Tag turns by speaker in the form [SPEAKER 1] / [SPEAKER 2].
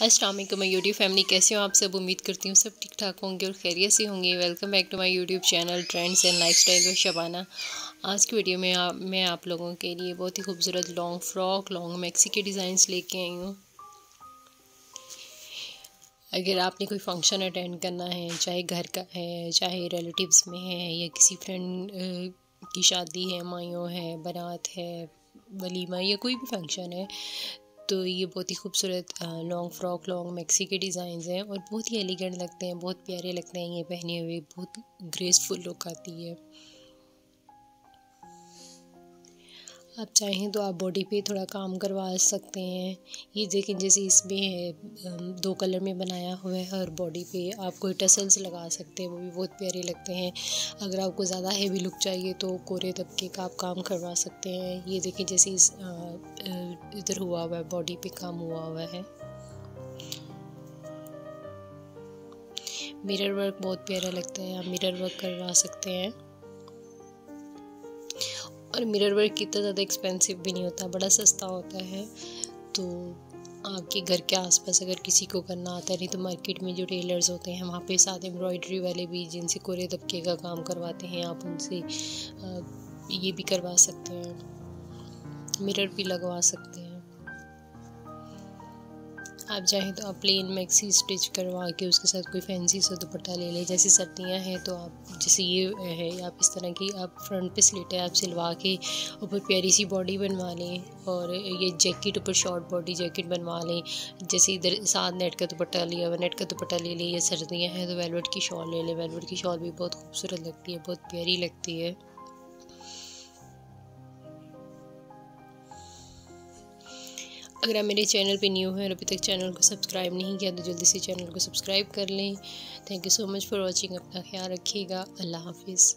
[SPEAKER 1] अस्सलाम वालेकुम YouTube family कैसे हो आप सब? उम्मीद करती हूँ सब ठीक ठाक होंगे और खैरियत से होंगे। Welcome back to my YouTube channel trends and lifestyle with Shabana आज की वीडियो में आ, मैं आप लोगों के लिए बहुत ही खूबसूरत लॉन्ग फ्रॉक लॉन्ग मैक्सी के डिज़ाइंस लेके आई हूँ। अगर आपने कोई फ़ंक्शन अटेंड करना है चाहे घर का है चाहे रिलेटिव्स में है या किसी फ्रेंड की शादी है माइयों है बारात है वलीमा या कोई भी फ़ंक्शन है तो ये बहुत ही खूबसूरत लॉन्ग फ्रॉक लॉन्ग मैक्सी के डिज़ाइन हैं और बहुत ही एलिगेंट लगते हैं, बहुत प्यारे लगते हैं ये पहने हुए, बहुत ग्रेसफुल लुक आती है। आप चाहें तो आप बॉडी पे थोड़ा काम करवा सकते हैं। ये देखें, जैसे इसमें है दो कलर में बनाया हुआ है और बॉडी पे आप कोई टसल्स लगा सकते हैं, वो भी बहुत प्यारे लगते हैं। अगर आपको ज़्यादा हैवी लुक चाहिए तो कोरे तबके का आप काम करवा सकते हैं। ये देखें, जैसे इस इधर हुआ हुआ है बॉडी पे काम हुआ हुआ है। मिरर वर्क बहुत प्यारा लगता है, आप मिरर वर्क करवा सकते हैं। और मिरर वर्क इतना ज़्यादा एक्सपेंसिव भी नहीं होता, बड़ा सस्ता होता है। तो आपके घर के आसपास अगर किसी को करना आता है, नहीं तो मार्केट में जो टेलर्स होते हैं, वहाँ पे साथ एम्ब्रॉयडरी वाले भी, जिनसे कोरे दबके का काम करवाते हैं, आप उनसे ये भी करवा सकते हैं। मिरर भी लगवा सकते हैं। आप चाहें तो आप प्लेन मैक्सी स्टिच करवा के उसके साथ कोई फैंसी सा दुपट्टा ले लें। जैसे सर्दियाँ हैं तो आप, जैसे ये है, आप इस तरह की आप फ्रंट पे स्लेटे आप सिलवा के ऊपर प्यारी सी बॉडी बनवा लें और ये जैकेट ऊपर शॉर्ट बॉडी जैकेट बनवा लें। जैसे इधर साथ नेट का दुपट्टा लिया हुआ नेट का दुपट्टा ले लें, या सर्दियाँ हैं तो वेलवेट की शॉल ले लें। वेलवेट की शॉल भी बहुत खूबसूरत लगती है, बहुत प्यारी लगती है। अगर आप मेरे चैनल पे न्यू हैं और अभी तक चैनल को सब्सक्राइब नहीं किया तो जल्दी से चैनल को सब्सक्राइब कर लें। Thank you so much for watching अपना ख्याल रखिएगा। अल्लाह हाफिज़।